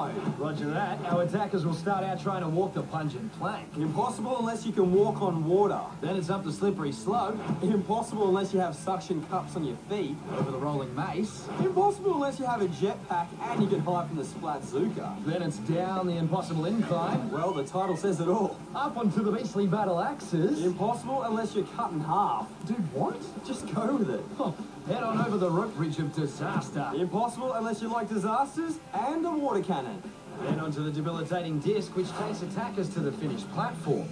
mode. Roger that. Our attackers will start out trying to walk the pungent plank. Impossible unless you can walk on water. Then it's up the slippery slope, Impossible unless you have suction cups on your feet. over the rolling mace. Impossible unless you have a jetpack and you can hide from the Splatzuka. Then it's down the impossible incline, Well, the title says it all. up onto the beastly battle axes. Impossible unless you're cut in half. Dude, what? Just go with it. Huh. Head on over the rope bridge of disaster. Impossible unless you like disasters and a water cannon. Then onto the debilitating disc, which takes attackers to the finished platform.